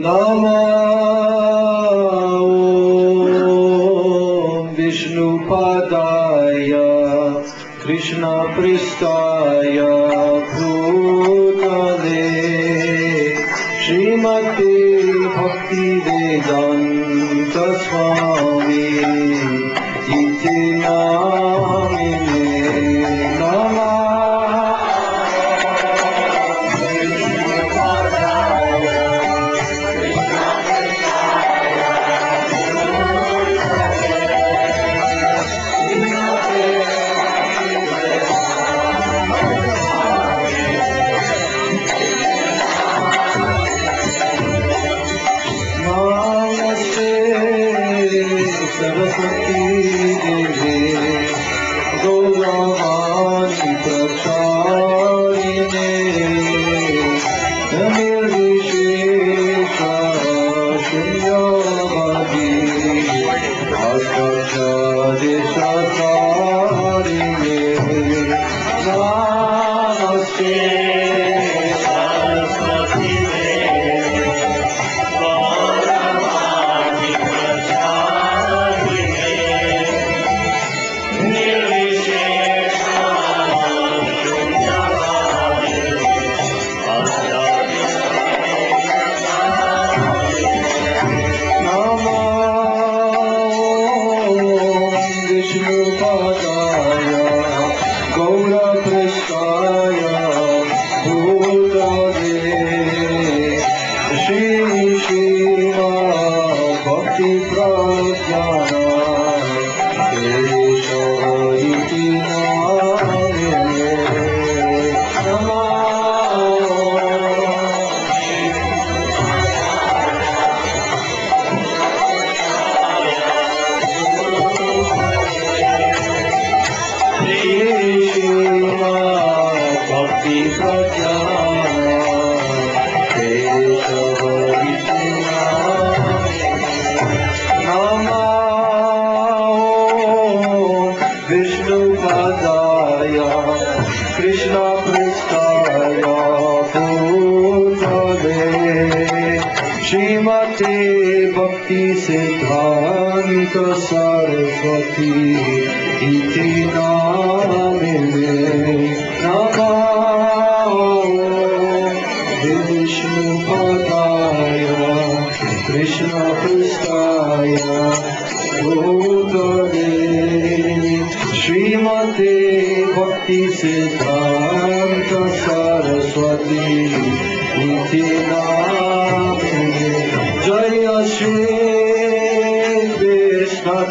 No more.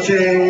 watching.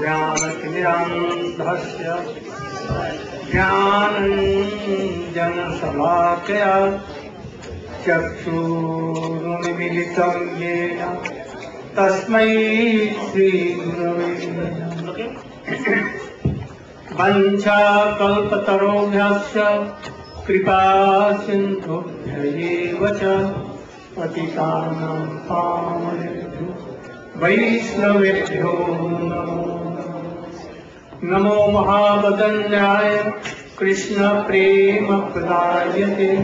ज्ञानतिमिरान्धस्य ज्ञानञ्जनशलाकया चक्षुरुन्मिलितं येन। तस्मै श्रीगुरवे? वञ्चाकल्पतरोभ्यश्च कृपा वैष्णवेभ्यो नमो नमो महाबदन्याय कृष्ण प्रेम प्रदायते।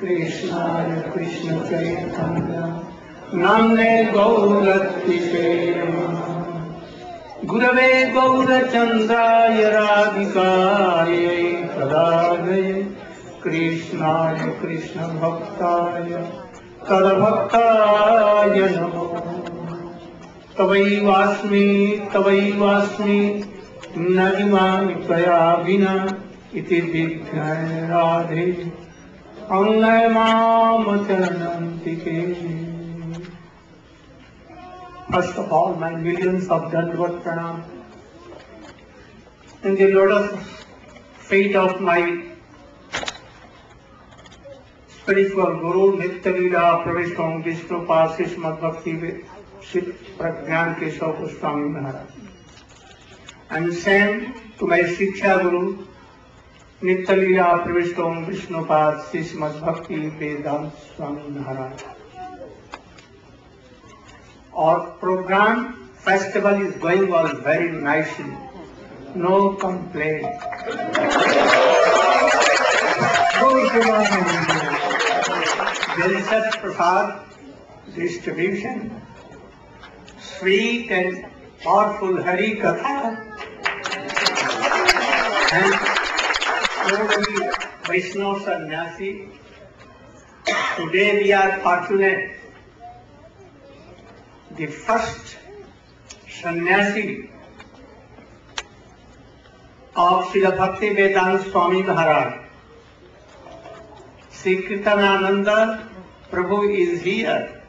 कृष्णाय कृष्ण चैतन्य। नमे गौरतिषे गुरवे गौरचन्द्राय राधिकाय प्रदाय कृष्णाय कृष्णभक्ताय तद्भक्ताय नमो। तवैवास्मि तवैवास्मि न इमामि त्वया विना इति विज्ञाय राधे अङ्गय मामचरणन्तिके First of all, my millions of Dandvat Pranam. In the lotus feet of my spiritual Guru Nitya Pravishtam Vishnu Pasis Madhbhakti Shri Pragyan Keshav Goswami Maharaj. And same to my shiksha guru Nityalila प्रविष्ट ओम विष्णुपाद श्रीमद भक्ति वेदांत स्वामी महाराज और program festival is going all very nicely no complain prasad distribution sweet and और सुनहरी katha. Vaishnava sannyasi today we are fortunate the first sannyasi of Srila Bhakti Vedanta Swami Maharaj Shri Kirtanananda Prabhu is here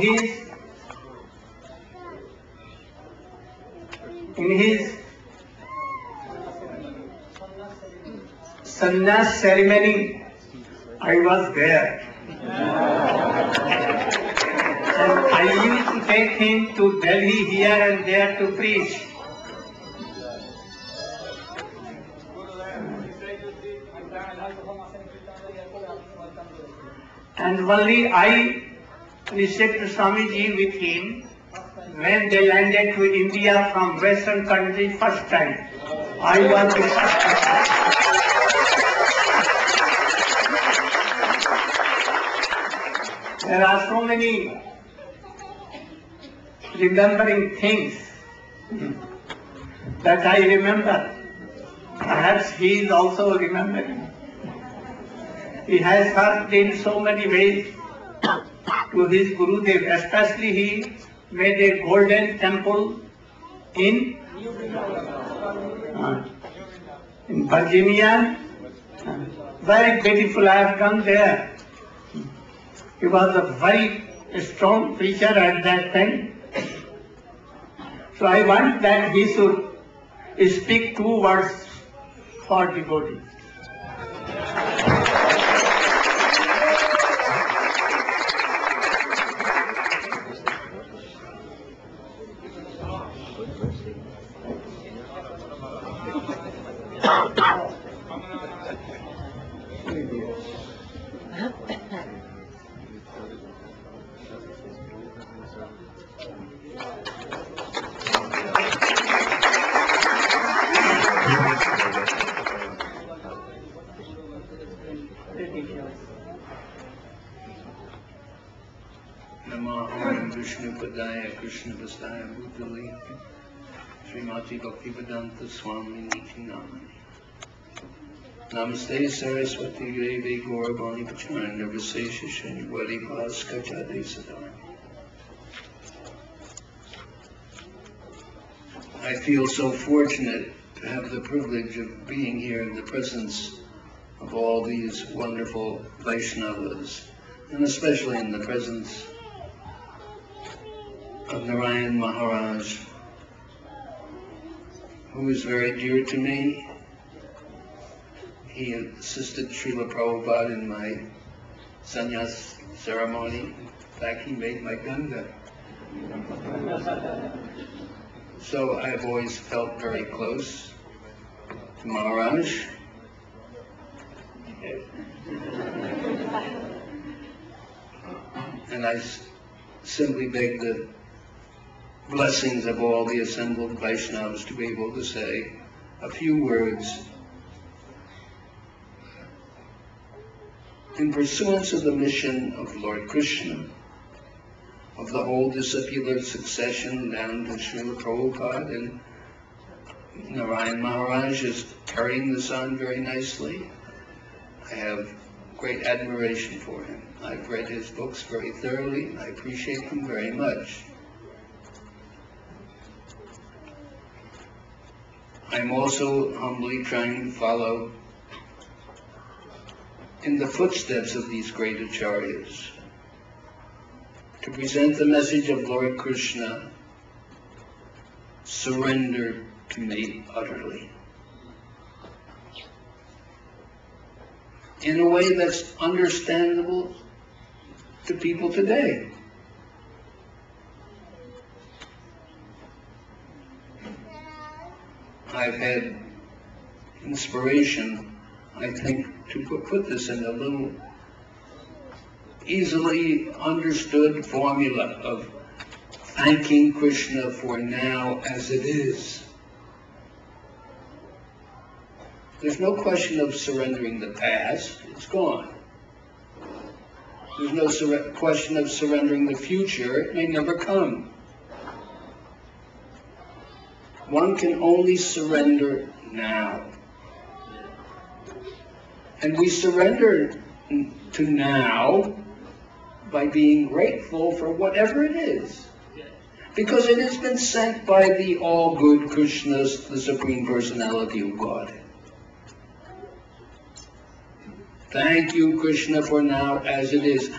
his in his sannyas ceremony, I was there. And I used to take him to Delhi here and there to preach. And only I received Swamiji with him when they landed to India from Western country first time. I was. There are so many remembering things that I remember. Perhaps he is also remembering. He has helped in so many ways to his Gurudev, especially he made a golden temple in, uh, in Virginia. Uh, very beautiful, I have gone there. He was a very strong preacher at that time. So I want that he should speak two words for devotees. Bhaskachade Sadhana I feel so fortunate to have the privilege of being here in the presence of all these wonderful Vaishnavas, and especially in the presence of Narayan Maharaj, who is very dear to me. He assisted Srila Prabhupada in my sannyas ceremony. In fact, he made my danda. So I've always felt very close to Maharaj. And I simply beg the blessings of all the assembled Vaishnavas to be able to say a few words in pursuance of the mission of Lord Krishna, of the whole discipular succession down to Srila Prabhupada, and Narayan Maharaj is carrying this on very nicely. I have great admiration for him. I've read his books very thoroughly. I appreciate them very much. I'm also humbly trying to follow in the footsteps of these great acharyas to present the message of Lord Krishna, surrender to me utterly. In a way that's understandable to people today. I've had inspiration, I think, to put, this in a little easily understood formula of thanking Krishna for now as it is. There's no question of surrendering the past, it's gone. There's no question of surrendering the future, it may never come. One can only surrender now. And we surrender to now by being grateful for whatever it is. Because it has been sent by the all good Krishna, the Supreme Personality of God. Thank you, Krishna, for now as it is.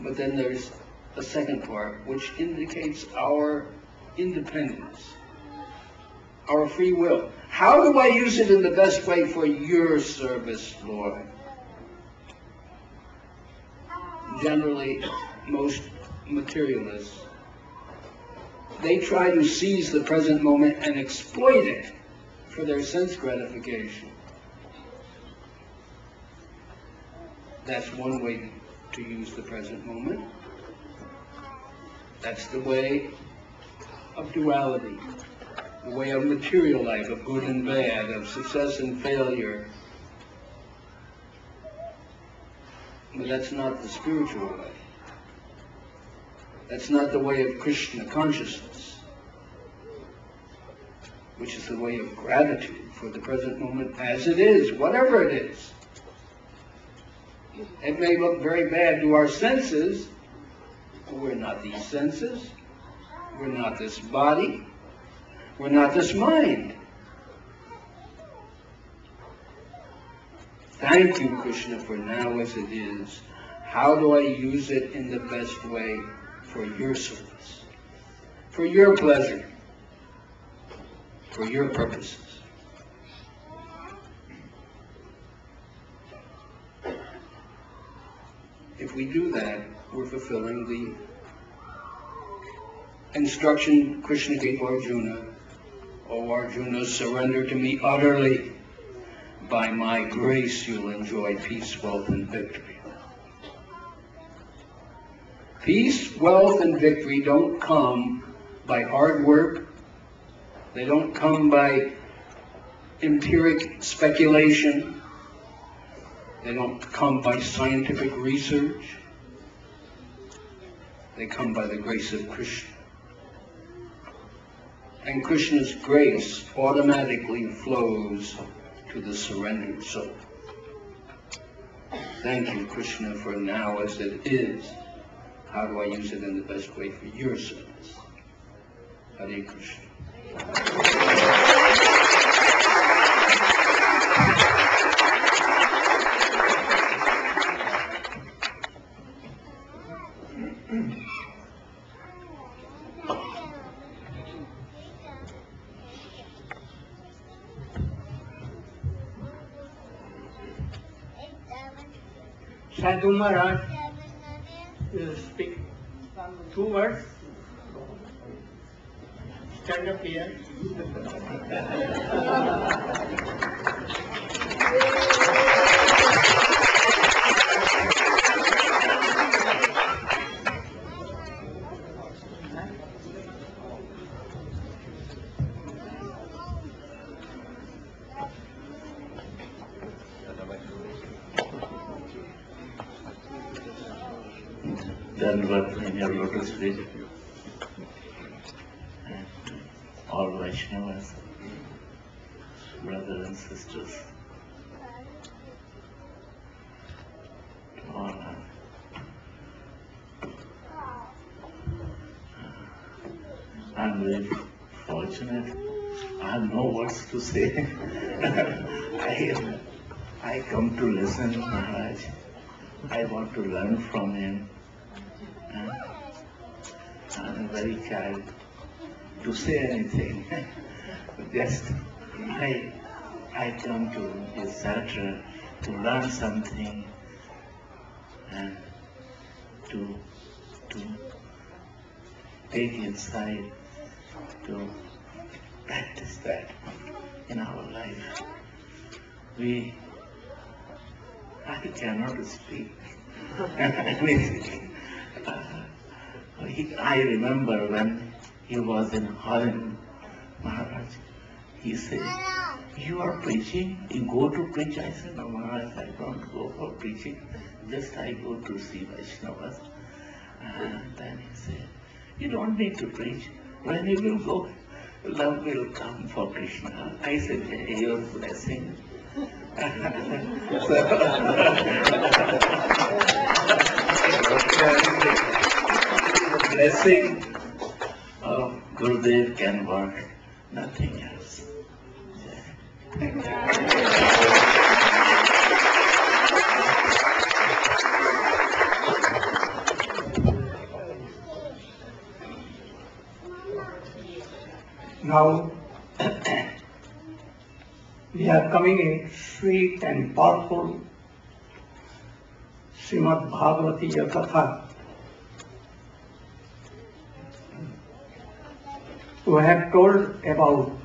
But then there's a second part, which indicates our independence, our free will. How do I use it in the best way for your service, Lord? Generally, most materialists, they try to seize the present moment and exploit it for their sense gratification. That's one way to use the present moment. That's the way of duality, the way of material life, of good and bad, of success and failure. But that's not the spiritual way. That's not the way of Krishna consciousness, which is the way of gratitude for the present moment as it is, whatever it is. It may look very bad to our senses, but we're not these senses. We're not this body. We're not this mind. Thank you, Krishna, for now as it is. How do I use it in the best way for your service, for your pleasure, for your purposes? If we do that, we're fulfilling the instruction Krishna gave Arjuna. O Arjuna, surrender to me utterly. By my grace, you'll enjoy peace, wealth, and victory. Peace, wealth, and victory don't come by hard work. They don't come by empiric speculation. They don't come by scientific research. They come by the grace of Krishna. And Krishna's grace automatically flows to the surrendered soul. Thank you, Krishna, for now as it is. How do I use it in the best way for your service? Hare Krishna. Sadhu Maharaj speak two words. Stand up here. Dandavat in your lotus feet. And all Vaishnavas, brothers and sisters. All are I'm very fortunate. I have no words to say. I, I come to listen to Maharaj. I want to learn from him. I'm very shy to say anything. Just I I come to his center to learn something and to to take inside to practice that in our life. We I cannot speak. Uh, I remember when he was in Holland, Maharaj, he said, you are preaching, you go to preach. I said, no Maharaj, I don't go for preaching, just I go to see Vaishnavas. And then he said, you don't need to preach. When you will go, love will come for Krishna. I said, your blessing. the blessing of Gurudev can work, nothing else. Now, we are coming in sweet and powerful Srimad Bhagavati Katha. who have told about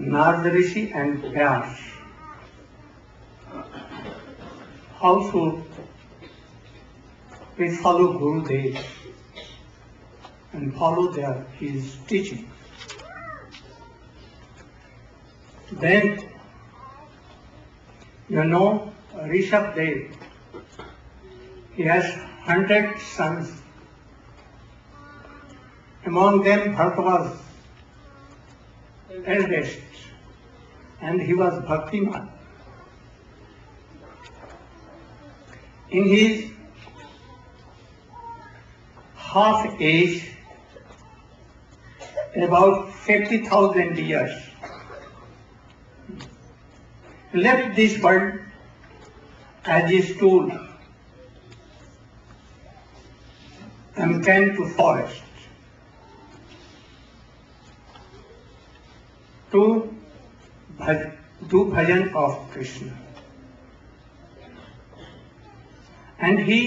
Narad and Vyas. How should we follow Gurudev and follow their his teaching? Then you know Rishabh Dev, he has hundred sons among them, Bharat was eldest, and he was Bhaktiman. In his half age, about 50,000 years, left this world as he stood and came to forest. to bhaj- do bhajan of Krishna. And he,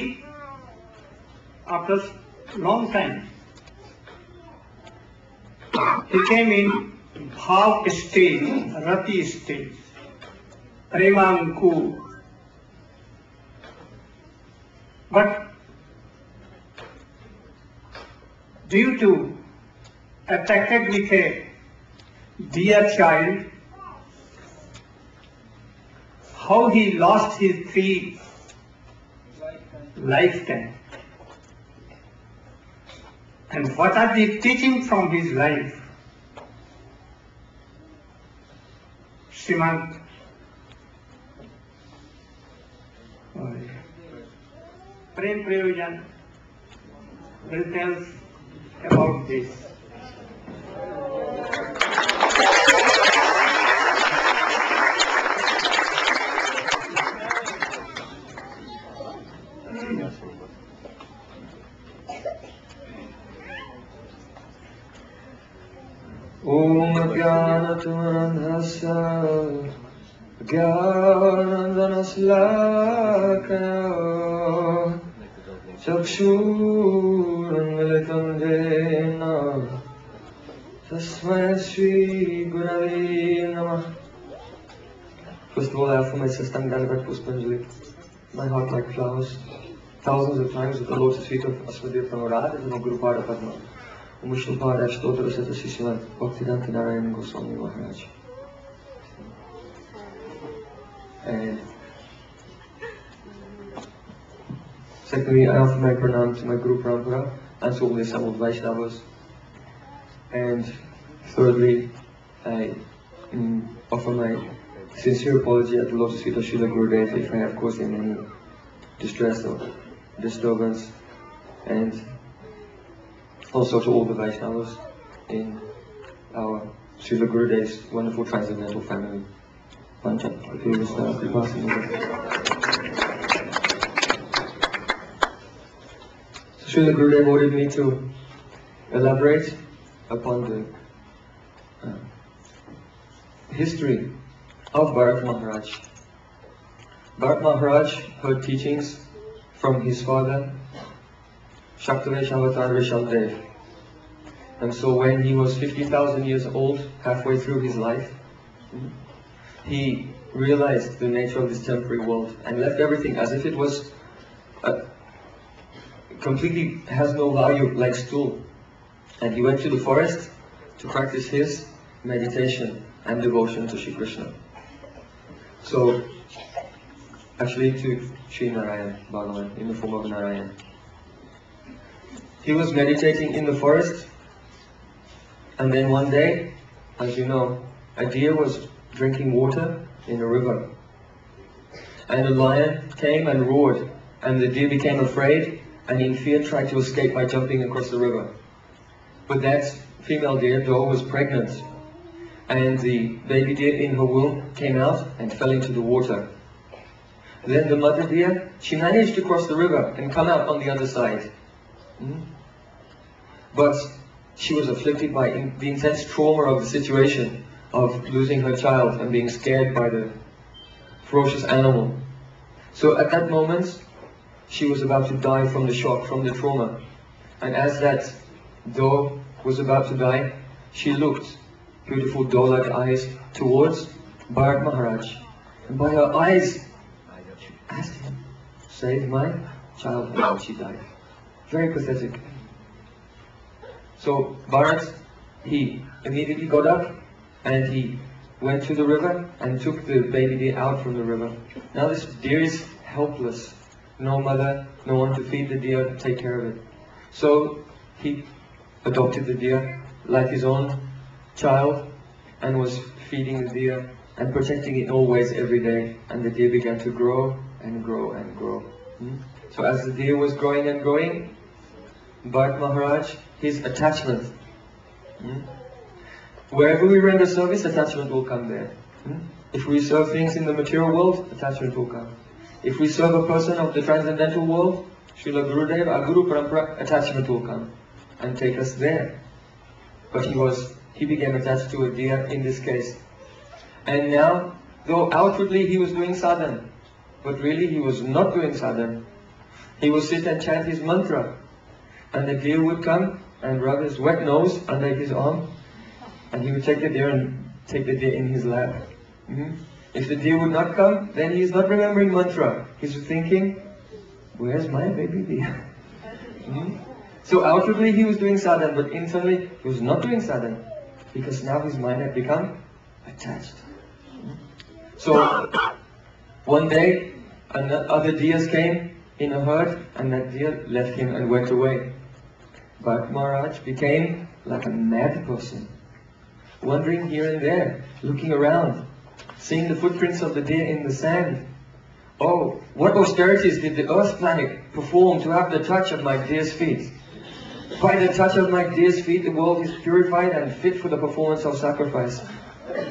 after long time, he came in bhav stage, rati stage, premanku. But due to attracted with a dear child, how he lost his three lifetime. And what are the teaching from his life? Srimant Prem Prayojan will tell about this. منهسا Garden and First of all, I offer my sister Puspanjali, my heart like flowers, thousands of times with the lotus feet of Aswadev Pramurad and Guru Pada Padma. As Stotra Sata Sishiva Bhaktivedanta Narayan Goswami Maharaj. And secondly, I offer my pranam to my Guru Parampara and to all the assembled Vaishnavas. And thirdly, I mm, offer my sincere apology at the Lotus Feet of Srila Gurudev if I have caused him any distress or disturbance. And also to all the Vaishnavas in our Srila Gurudev's wonderful transcendental family. Pancha Kripasana Kripasana. So Srila Gurudev ordered me to elaborate upon the uh, history of Bharat Maharaj. Bharat Maharaj heard teachings from his father, Shaktavesh Avatar Rishabdev. And so when he was 50,000 years old, halfway through his life, he realized the nature of this temporary world and left everything as if it was a, completely has no value like stool. And he went to the forest to practice his meditation and devotion to Shri Krishna. So, actually to Sri Narayan Bhagavan in the form of Narayan. He was meditating in the forest, and then one day, as you know, a deer was drinking water in a river. And a lion came and roared, and the deer became afraid, and in fear tried to escape by jumping across the river. But that female deer, doe, was pregnant, and the baby deer in her womb came out and fell into the water. Then the mother deer, she managed to cross the river and come out on the other side. Mm. But she was afflicted by in, the intense trauma of the situation of losing her child and being scared by the ferocious animal. So at that moment, she was about to die from the shock, from the trauma. And as that doe was about to die, she looked, beautiful doe-like eyes, towards Bharat Maharaj. And by her eyes, she asked him, save my child, and she died. Very pathetic. So Bharat, he immediately got up and he went to the river and took the baby deer out from the river. Now this deer is helpless. No mother, no one to feed the deer, take care of it. So he adopted the deer like his own child and was feeding the deer and protecting it always every day. And the deer began to grow and grow and grow. Hmm? So as the deer was growing and growing, Bharat Maharaj, his attachment. Hmm? Wherever we render service, attachment will come there. Hmm? If we serve things in the material world, attachment will come. If we serve a person of the transcendental world, Srila Gurudev, our Guru Parampara, attachment will come and take us there. But he was, he became attached to a deer in this case. And now, though outwardly he was doing sadhana, but really he was not doing sadhana. He would sit and chant his mantra, and the deer would come and rub his wet nose under his arm, and he would take the deer and take the deer in his lap. Mm-hmm. If the deer would not come, then he is not remembering mantra. He's thinking, where's my baby deer? Mm-hmm. So outwardly he was doing sadhana, but internally he was not doing sadhana, because now his mind had become attached. So one day, other deers came in a herd, and that deer left him and went away. But Maharaj became like a mad person, wandering here and there, looking around, seeing the footprints of the deer in the sand. Oh, what austerities did the earth planet perform to have the touch of my deer's feet? By the touch of my deer's feet, the world is purified and fit for the performance of sacrifice.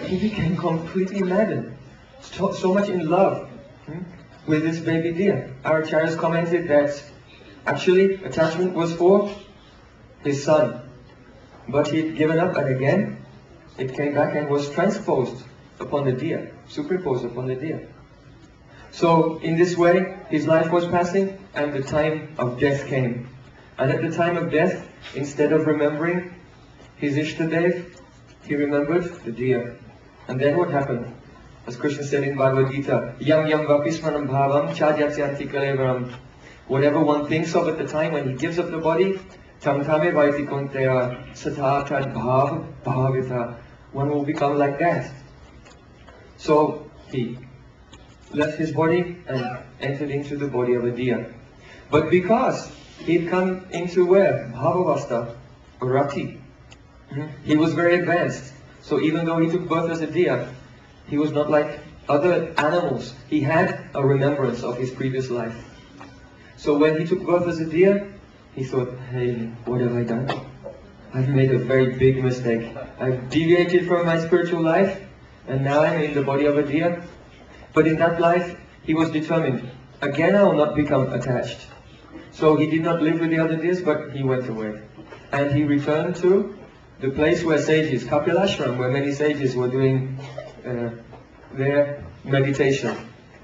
He became completely maddened, so, so much in love hmm, with this baby deer. Our acharyas commented that actually attachment was for his son, but he'd given up and again it came back and was transposed upon the deer, superposed upon the deer. So in this way, his life was passing and the time of death came. And at the time of death, instead of remembering his Ishtadev, he remembered the deer. And then what happened? As Krishna said in Bhagavad Gita, Yam yam vapismanam bhavam chadyatsyati kalevaram. Whatever one thinks of at the time when he gives up the body, tam tame vaiti konteya sata tad bhav bhavita. One will become like that. So he left his body uh, and entered into the body of a deer. But because he'd come into where? Bhavavasta, or Rati. Hmm, he was very advanced. So even though he took birth as a deer, he was not like other animals. He had a remembrance of his previous life. So when he took birth as a deer, he thought, hey, what have I done? I've made a very big mistake. I've deviated from my spiritual life, and now I'm in the body of a deer. But in that life, he was determined, again I will not become attached. So he did not live with the other deers, but he went away. And he returned to the place where sages, Kapilashram, where many sages were doing uh, their meditation.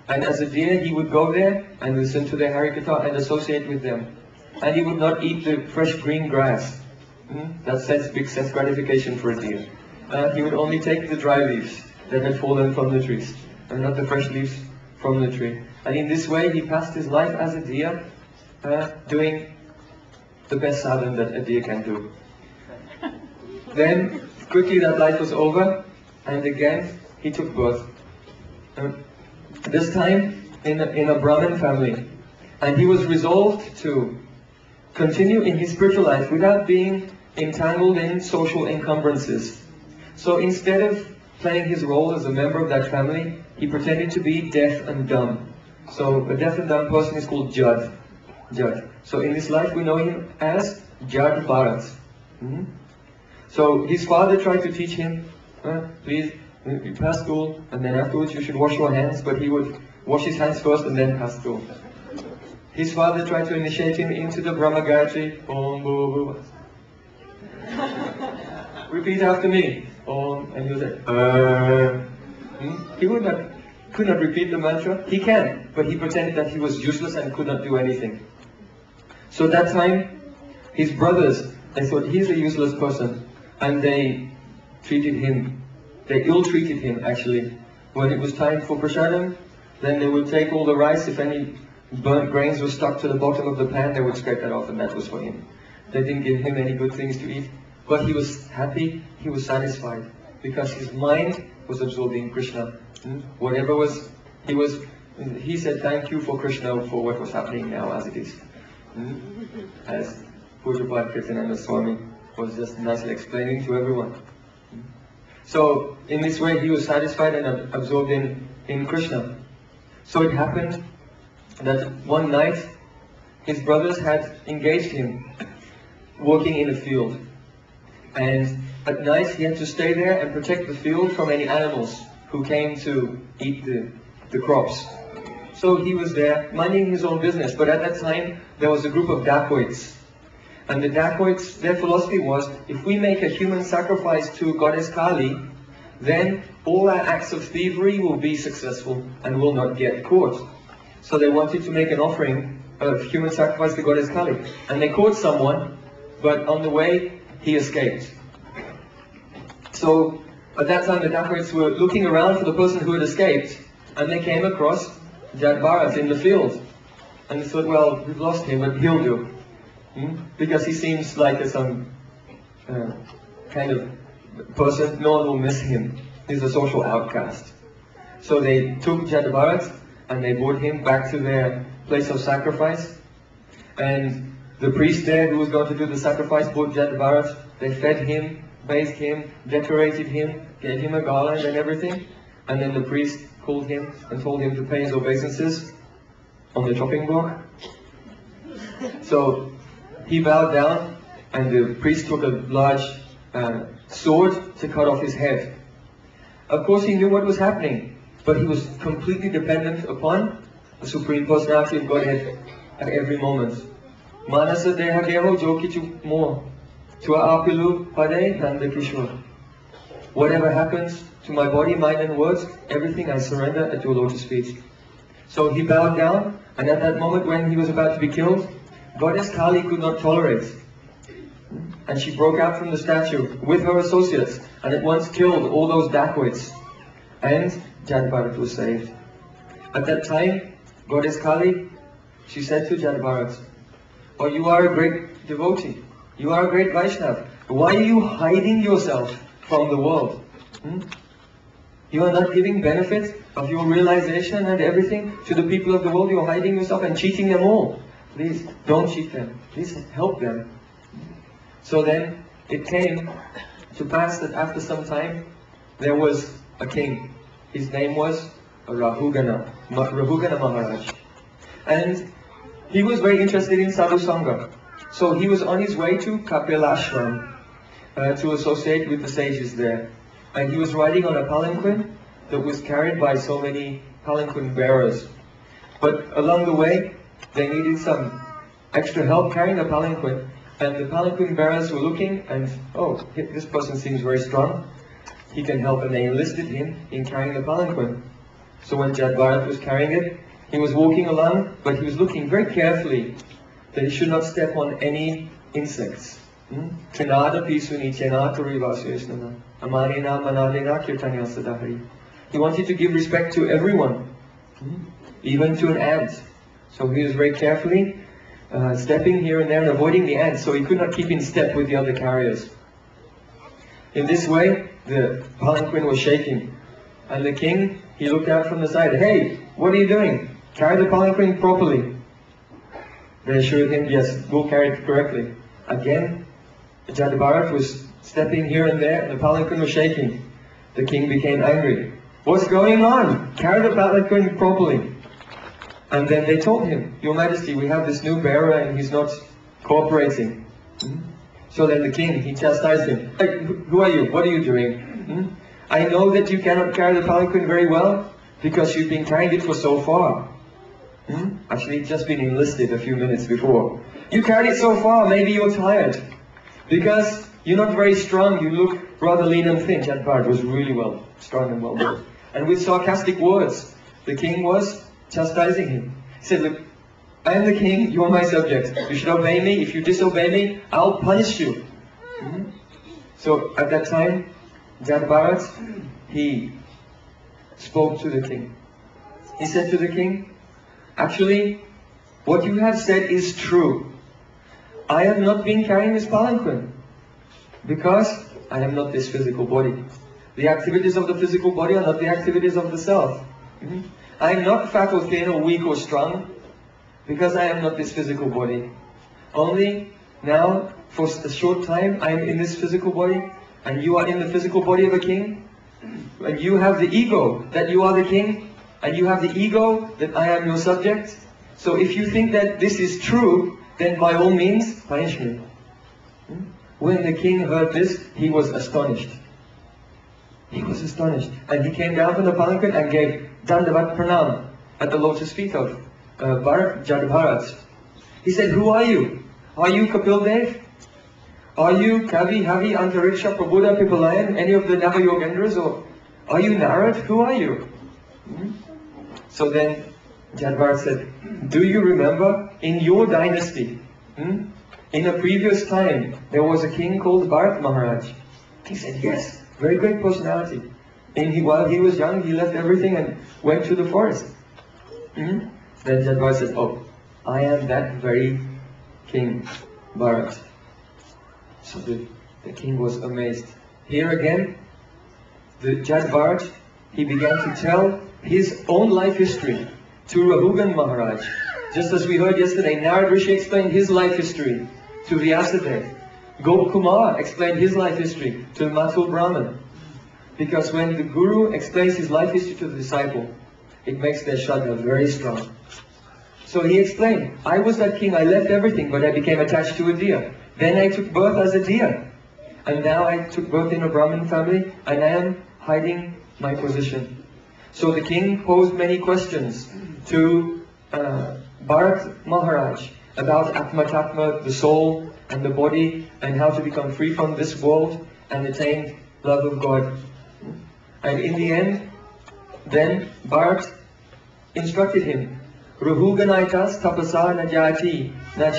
And as a deer, he would go there and listen to their Harikatha and associate with them. And he would not eat the fresh green grass. Hmm? That's sense, big sense gratification for a deer. Uh, he would only take the dry leaves that had fallen from the trees, and not the fresh leaves from the tree. And in this way, he passed his life as a deer, uh, doing the best sadhana that a deer can do. Then, quickly that life was over, and again, he took birth. Uh, this time, in a, in a Brahmin family. And he was resolved to continue in his spiritual life without being entangled in social encumbrances. So instead of playing his role as a member of that family, he pretended to be deaf and dumb. So a deaf and dumb person is called Jad. Jad. So in this life we know him as Jad Bharat. Mhm. So his father tried to teach him, uh, please, you pass school, and then afterwards you should wash your hands, but he would wash his hands first and then pass school. His father tried to initiate him into the Brahma Gayatri. Om. Repeat after me. Om, and he was like, uh, hmm? He would not, could not repeat the mantra. He can, but he pretended that he was useless and could not do anything. So that time, his brothers, they thought he's a useless person, and they treated him, they ill-treated him actually. When it was time for prasadam, then they would take all the rice, if any burnt grains were stuck to the bottom of the pan, they would scrape that off and that was for him. They didn't give him any good things to eat, but he was happy, he was satisfied, because his mind was absorbed in Krishna. Whatever was, he was, he said thank you for Krishna for what was happening now as it is. As Pujapad Kirtananda Swami was just nicely explaining to everyone. So in this way he was satisfied and absorbed in, in Krishna. So it happened that one night his brothers had engaged him working in a field. And at night he had to stay there and protect the field from any animals who came to eat the, the crops. So he was there minding his own business. But at that time there was a group of dacoits. And the dacoits, their philosophy was if we make a human sacrifice to goddess Kali, then all our acts of thievery will be successful and will not get caught. So they wanted to make an offering of human sacrifice to goddess Kali. And they caught someone, but on the way he escaped. So at that time the dacoits were looking around for the person who had escaped, and they came across Jad Bharat in the field. And they thought, well, we've lost him, but he'll do. Hmm? Because he seems like some uh, kind of person, no one will miss him. He's a social outcast. So they took Jad Bharat and they brought him back to their place of sacrifice. And the priest there who was going to do the sacrifice brought Jad Bharat. They fed him, bathed him, decorated him, gave him a garland and everything. And then the priest called him and told him to pay his obeisances on the chopping block. So he bowed down and the priest took a large uh, sword to cut off his head. Of course he knew what was happening, but he was completely dependent upon the Supreme Personality of Godhead at every moment. Manasa deha geho jo kichu mo. Tua apilu pade nanda whatever happens to my body, mind and words, everything I surrender at your lotus feet. So he bowed down, and at that moment when he was about to be killed, Goddess Kali could not tolerate. And she broke out from the statue with her associates, and at once killed all those dacoits. And Jadbharat was saved. At that time, Goddess Kali, she said to Jadbharat, Oh, you are a great devotee. You are a great Vaishnav. Why are you hiding yourself from the world? Hmm? You are not giving benefits of your realization and everything to the people of the world. You are hiding yourself and cheating them all. Please, don't cheat them. Please help them. So then, it came to pass that after some time, there was a king. His name was Rahugana, Rahugana Maharaj. And he was very interested in sadhu sangha. So he was on his way to Kapilashram uh, to associate with the sages there. And he was riding on a palanquin that was carried by so many palanquin bearers. But along the way, they needed some extra help carrying the palanquin. And the palanquin bearers were looking and, oh, this person seems very strong. He can help. And they enlisted him in carrying the palanquin. So when Jadbharat was carrying it, he was walking along, but he was looking very carefully that he should not step on any insects. Hmm? Trinada sadahari. He wanted to give respect to everyone, hmm? even to an ant. So he was very carefully uh, stepping here and there and avoiding the ants, so he could not keep in step with the other carriers. In this way, the palanquin was shaking, and the king, he looked out from the side. Hey, what are you doing? Carry the palanquin properly. They assured him, yes, we'll carry it correctly. Again, Jadabharat was stepping here and there, and the palanquin was shaking. The king became angry. What's going on? Carry the palanquin properly. And then they told him, Your Majesty, we have this new bearer and he's not cooperating. Hmm? So then the king, he chastised him. Hey, who are you? What are you doing? Hmm? I know that you cannot carry the palanquin very well because you've been carrying it for so far. Hmm? Actually, just been enlisted a few minutes before. You carried it so far, maybe you're tired. Because you're not very strong, you look rather lean and thin. Jadbharat was really well, strong and well built. And with sarcastic words, the king was chastising him. He said, look, I am the king, you are my subjects. You should obey me. If you disobey me, I'll punish you. Hmm? So at that time, Jadbharat, he spoke to the king. He said to the king, Actually, what you have said is true. I have not been carrying this palanquin because I am not this physical body. The activities of the physical body are not the activities of the self. Mhm. I am not fat or thin or weak or strong because I am not this physical body. Only now, for a short time, I am in this physical body and you are in the physical body of a king. And you have the ego that you are the king and you have the ego that I am your subject. So if you think that this is true, then by all means, punish me. Hmm? When the king heard this, he was astonished. He was astonished. And he came down from the palanquin and gave Dandavat Pranam at the lotus feet of uh, Bharat. He said, Who are you? Are you Kapil Dev? Are you Kavi, Havi, Antariksha, Prabuddha, Pippalayan, any of the Navayogendras? Or are you Narad? Who are you? Hmm? So then Jadbharat said, Do you remember in your dynasty, hmm, in a previous time, there was a king called Bharat Maharaj? He said, Yes, very great personality. And he, while he was young, he left everything and went to the forest. Hmm? Then Jadbharat says, Oh, I am that very king, Bharat. So the, the king was amazed. Here again, the Jadbharat, he began to tell his own life history to Rahugan Maharaj. Just as we heard yesterday, Narad Rishi explained his life history to Vyasadeva. Gopakumar explained his life history to Mathur Brahman. Because when the Guru explains his life history to the disciple, it makes their Shraddha very strong. So he explained, I was that king, I left everything, but I became attached to a deer. Then I took birth as a deer. And now I took birth in a Brahmin family, and I am hiding my position. So the king posed many questions to uh, Bharat Maharaj about Atmatattva, the soul and the body, and how to become free from this world and attain love of God. And in the end, then Bharat instructed him, Ruhuganaitas tapasa na jati, na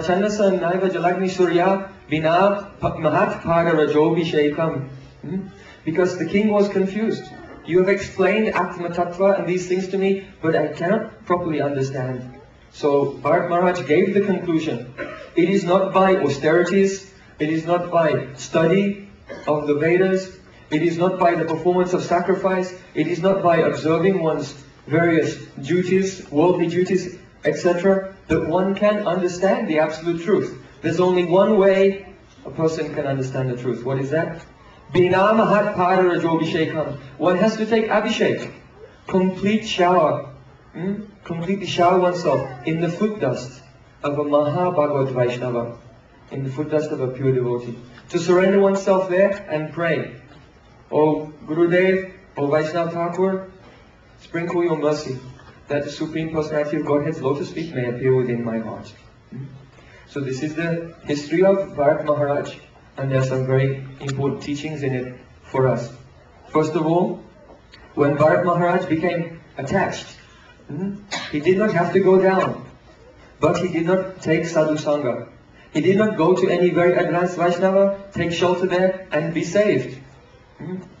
chandasa naiva jalagni surya, vina pa- mahat pada rajobi shekam. Hmm? Because the king was confused. You have explained Atma Tattva and these things to me, but I cannot properly understand. So Bharat Maharaj gave the conclusion. It is not by austerities, it is not by study of the Vedas, it is not by the performance of sacrifice, it is not by observing one's various duties, worldly duties, etc., that one can understand the absolute truth. There's only one way a person can understand the truth. What is that? Bina mahat. One has to take abhishek, complete shower, hmm? completely shower oneself in the foot dust of a Maha Bhagavad Vaishnava, in the foot dust of a pure devotee. To surrender oneself there and pray. O Gurudev, O Vaishnava Thakur, sprinkle your mercy that the Supreme Personality of Godhead's lotus feet may appear within my heart. Hmm? So this is the history of Bharat Maharaj, and there are some very important teachings in it for us. First of all, when Bharat Maharaj became attached, hmm, he did not have to go down, but he did not take sadhu sangha. He did not go to any very advanced Vaishnava, take shelter there, and be saved. Hmm?